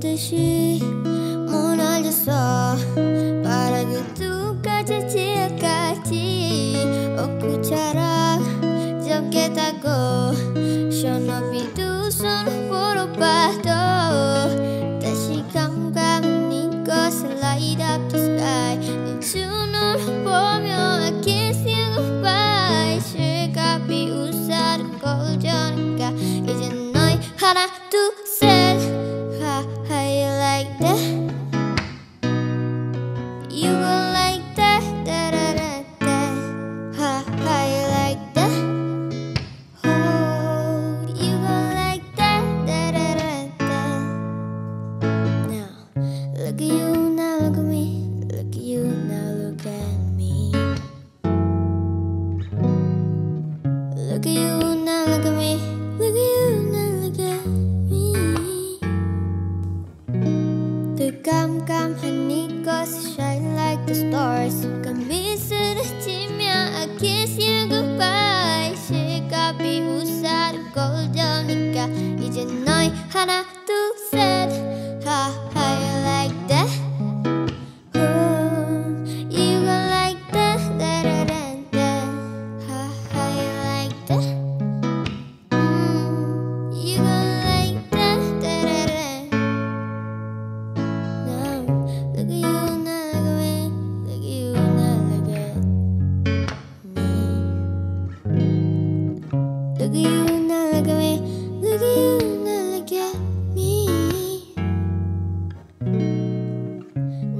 듯이 무너졌어 바라그 두까지 지하까지 엊그처럼 적게 타고 쇼너비 두손 보러 봐도 다시 감각은 네 것을 light up the sky. 네 눈을 보며 I can't say goodbye 실감이 웃사른 거울저니까 이제 너희 하나 둘셋 come, come, honey, cause you shine like the stars. You got me sitting. Look at you, now look at me. Look at you, now look at me.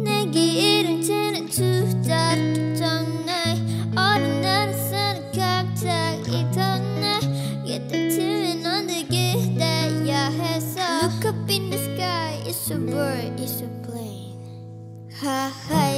내게 이른 채는 투자를 전해 어린 나를 사는 갑자기 덧나 깨끗하면 언제게 돼야 해서 Look up in the sky, it's a bird, it's a plane 하하